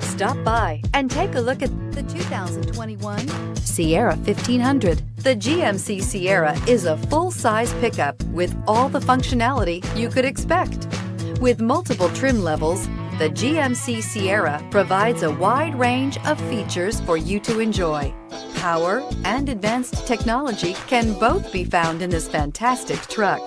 Stop by and take a look at the 2021 Sierra 1500. The GMC Sierra is a full-size pickup with all the functionality you could expect. With multiple trim levels, the GMC Sierra provides a wide range of features for you to enjoy. Power and advanced technology can both be found in this fantastic truck.